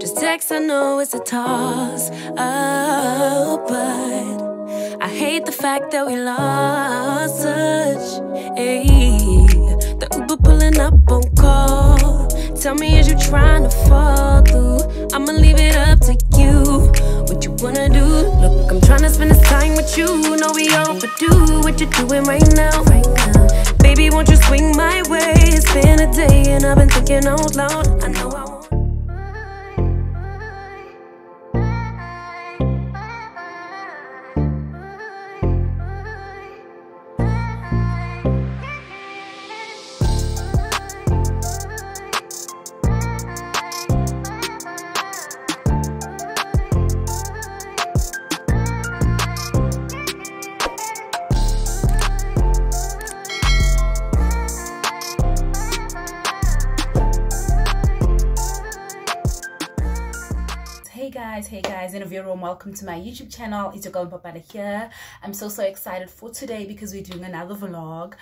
Just text, I know it's a toss. Oh, but I hate the fact that we lost touch. Ayy, the Uber pulling up on call. Tell me, is you trying to fall through? I'ma leave it up to you. What you wanna do? Look, I'm trying to spend this time with you. Know we overdue. What you doing right now? Right now. Baby, won't you swing my way? It's been a day and I've been thinking out loud. I know I hey guys hey guys and a very warm welcome to my youtube channel. It's your girl Papala here. I'm so so excited for today because we're doing another vlog.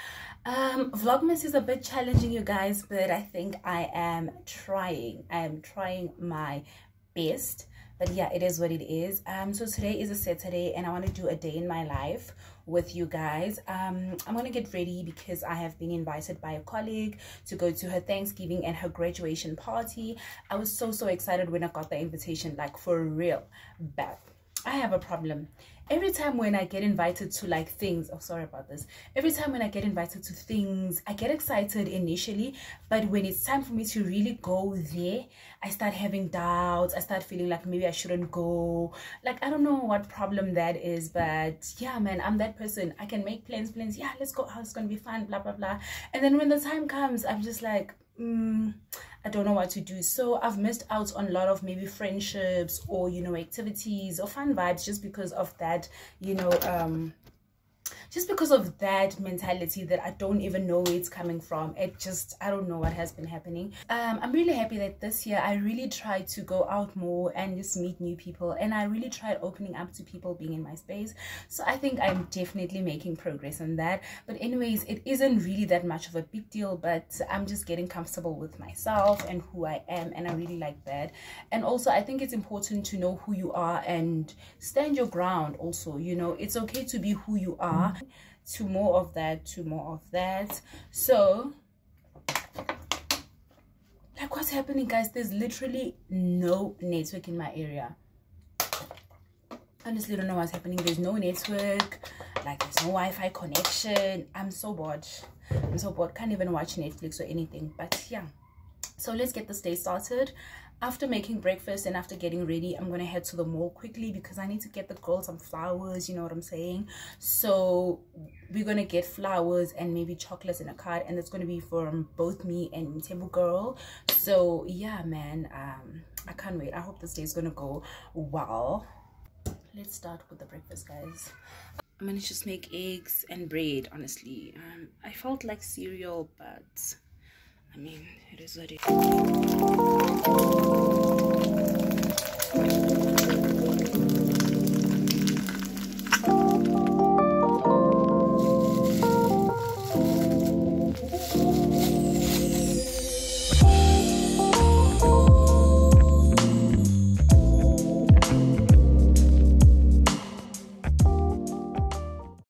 Um vlogmas is a bit challenging you guys but i think i am trying. I am trying my best but yeah it is what it is. Um so today is a saturday and i want to do a day in my life with you guys. Um i'm gonna get ready because i have been invited by a colleague to go to her thanksgiving and her graduation party. I was so so excited when i got the invitation like for real. But i have a problem. Every time when i get invited to like things oh sorry about this. Every time when i get invited to things i get excited initially but when it's time for me to really go there i start having doubts. I start feeling like maybe i shouldn't go. Like i don't know what problem that is but yeah man i'm that person. I can make plans plans. Yeah let's go out. It's gonna be fun blah blah blah. And then when the time comes i'm just like mm, I don't know what to do. So I've missed out on a lot of maybe friendships or, you know, activities or fun vibes just because of that, you know, um, just because of that mentality that I don't even know where it's coming from. It just, I don't know what has been happening. Um, I'm really happy that this year I really tried to go out more and just meet new people. And I really tried opening up to people being in my space. So I think I'm definitely making progress on that. But anyways, it isn't really that much of a big deal, but I'm just getting comfortable with myself and who I am. And I really like that. And also, I think it's important to know who you are and stand your ground also. You know, it's okay to be who you are to more of that to more of that. So like what's happening guys? There's literally no network in my area. Honestly don't know what's happening. There's no network. Like there's no wi-fi connection. I'm so bored. I'm so bored. Can't even watch netflix or anything. But yeah so let's get this day started. After making breakfast and after getting ready i'm gonna head to the mall quickly because i need to get the girls some flowers you know what i'm saying? So we're gonna get flowers and maybe chocolates in a card and it's gonna be from both me and Temple girl. So yeah man um i can't wait. I hope this day is gonna go well. Let's start with the breakfast guys. I'm gonna just make eggs and bread honestly. Um i felt like cereal but I mean, it is what it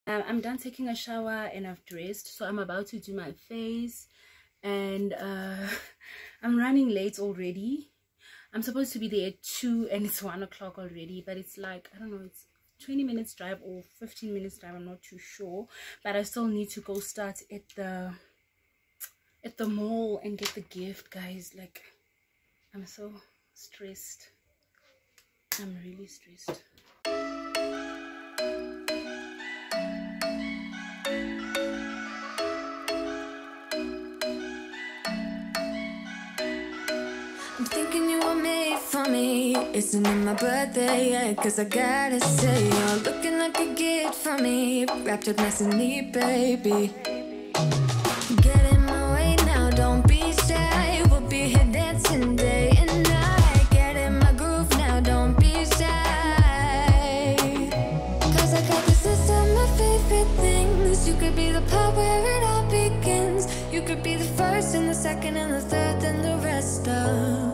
um, I'm done taking a shower and I've dressed so I'm about to do my face and uh i'm running late already. I'm supposed to be there at two and it's one o'clock already but it's like i don't know it's 20 minutes drive or 15 minutes drive i'm not too sure. But i still need to go start at the at the mall and get the gift guys. Like i'm so stressed. I'm really stressed I'm thinking you were made for me. Isn't it my birthday yet? Cause I gotta say, you're looking like a gift for me. Wrapped up nice and neat, baby. Get in my way now, don't be shy. We'll be here dancing day and night. Get in my groove now, don't be shy. Cause I got this list of my favorite things. You could be the part where it all begins. You could be the first and the second and the third, and the rest of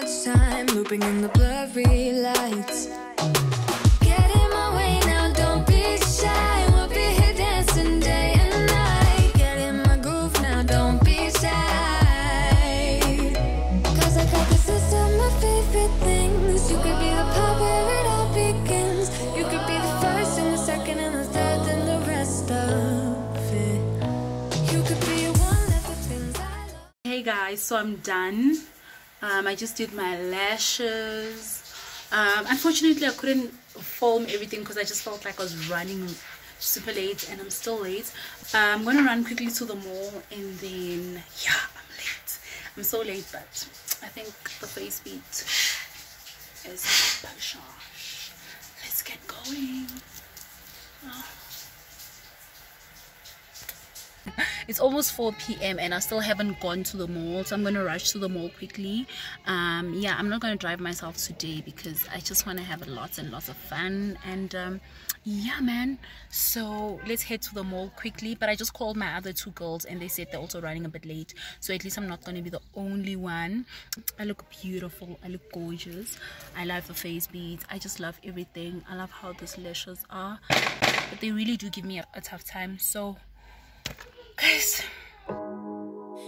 much time looping in the blurry lights. Get in my way now, don't be shy. We'll be here dancing day and night. Get in my groove now, don't be shy. Cause I got of my favorite things. You could be the part where it all begins. You could be the first and the second and the third and the rest of it. You could be one of the things I love. hey guys so i'm done um, i just did my lashes. Um, unfortunately i couldn't film everything because i just felt like i was running super late and i'm still late. Uh, i'm gonna run quickly to the mall and then yeah i'm late. I'm so late but i think the face beat is push let's get going it's almost 4 p.m and i still haven't gone to the mall so i'm gonna rush to the mall quickly. Um yeah i'm not gonna drive myself today because i just want to have lots and lots of fun and um yeah man. So let's head to the mall quickly but i just called my other two girls and they said they're also running a bit late so at least i'm not to be the only one. I look beautiful i look gorgeous i love the face beads i just love everything i love how these lashes are but they really do give me a, a tough time. So guys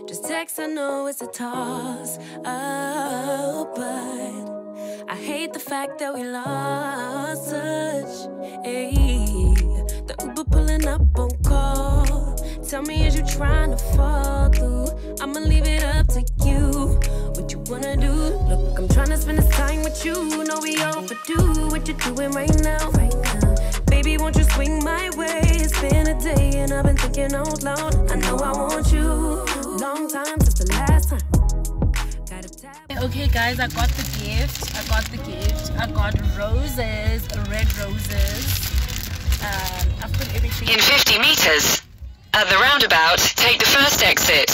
Just text, I know it's a toss. Oh, but I hate the fact that we lost touch. Ayy, the Uber pulling up on call. Tell me, is you trying to fall through? I'ma leave it up to you. What you wanna do? Look, I'm trying to spend this time with you. Know we overdue. What you doing right now? Right now. Baby, won't you swing my way? It's been a day and I've been thinking out loud. I know I want you. Long time since the last time. Got a tab. okay guys i got the gift i got the gift i got roses red roses um i've put everything In 50 meters. At the roundabout, take the first exit.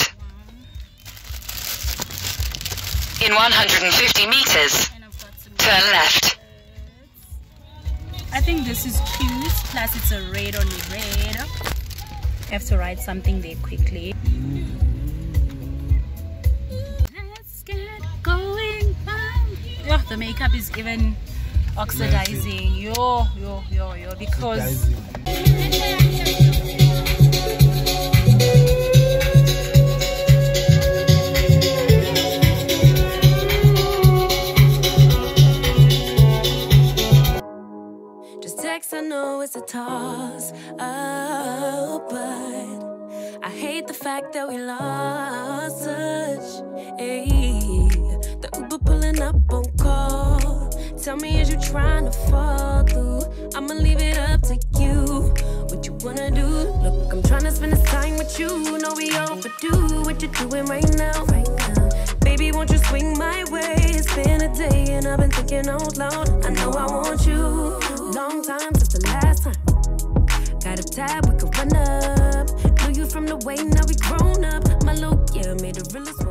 In 150 meters, and I've got some turn left. I think this is cute. Plus, it's a red on red. I have to write something there quickly. Let's get going. Yeah, the makeup is even oxidizing. Yo, yo, yo, yo. Because it's a toss. Oh, but I hate the fact that we lost touch. Ayy, the Uber pulling up on call. Tell me, is you trying to fall through? I'ma leave it up to you. What you wanna do? Look, I'm trying to spend this time with you. Know we overdue. What you doing right now? Right now. Baby, won't you swing my way? It's been a day and I've been thinking out loud. I know I want you. Long time since the last time. Got a tab, we could run up. Knew you from the way, now we grown up. My look, yeah, made a realest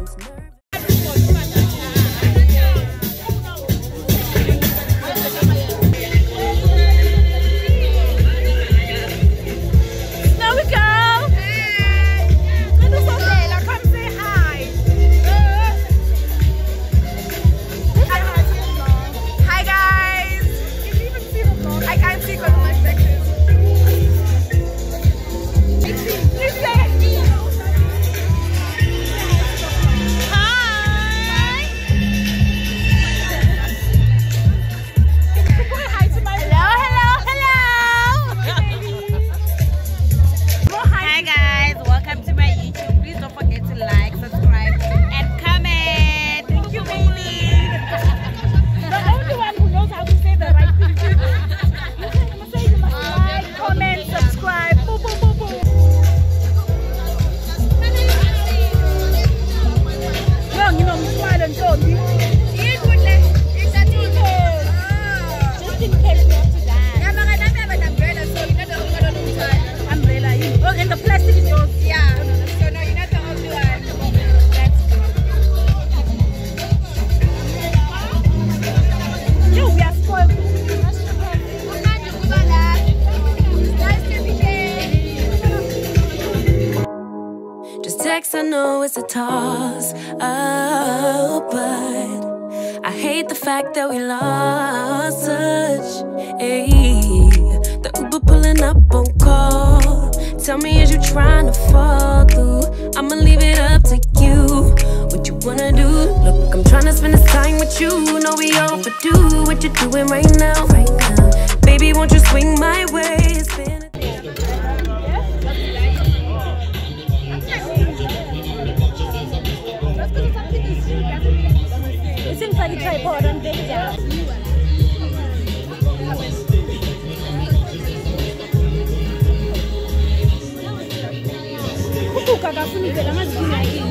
know it's a toss up, but I hate the fact that we lost touch. Ayy, the Uber pulling up on call. Tell me, is you trying to fall through? I'ma leave it up to you. What you wanna do? Look, I'm trying to spend this time with you. Know we overdue. What you doing right now? Right now, baby, won't you swing my way? It seems like a tripod on big down. Kukuka kafunike lamazikini akini. Of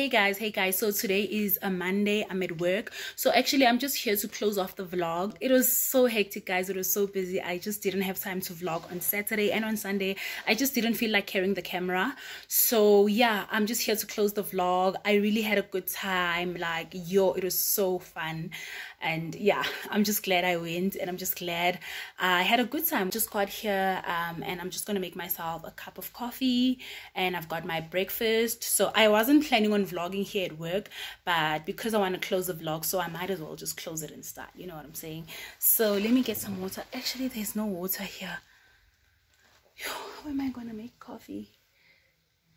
hey guys. Hey guys. So today is a monday. I'm at work. So actually i'm just here to close off the vlog. It was so hectic guys. It was so busy. I just didn't have time to vlog on saturday and on sunday. I just didn't feel like carrying the camera. So yeah i'm just here to close the vlog. I really had a good time. Like yo it was so fun and yeah i'm just glad i went and i'm just glad i had a good time. Just got here um, and i'm just gonna make myself a cup of coffee and i've got my breakfast. So i wasn't planning on vlogging here at work but because i want to close the vlog so i might as well just close it and start you know what i'm saying? So let me get some water. Actually there's no water here. How am i gonna make coffee?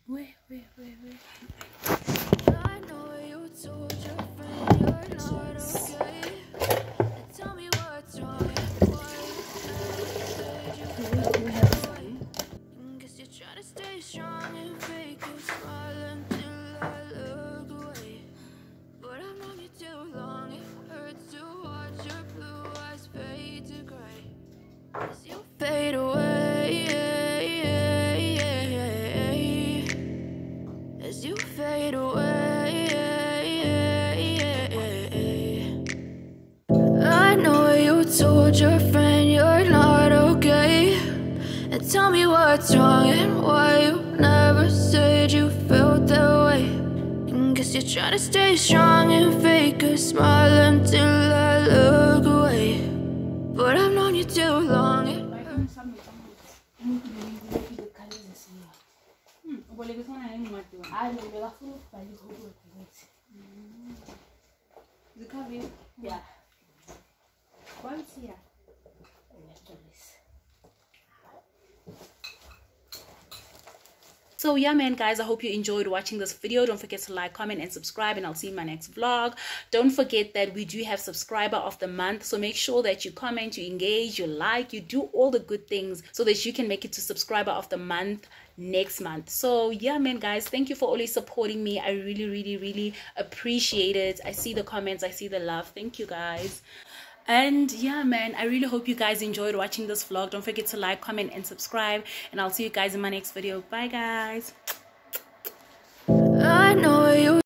Where where where where? I know you told your friend you're not okay. Strong and fake And guess you're trying to stay strong and fake a smile until I look away. But I've known you too long. It Yeah. So yeah man guys i hope you enjoyed watching this video. Don't forget to like comment and subscribe and i'll see you in my next vlog. Don't forget that we do have subscriber of the month so make sure that you comment you engage you like you do all the good things so that you can make it to subscriber of the month next month. So yeah man guys thank you for always supporting me. I really really really appreciate it. I see the comments i see the love. Thank you guys and yeah man i really hope you guys enjoyed watching this vlog. Don't forget to like comment and subscribe. And i'll see you guys in my next video. Bye guys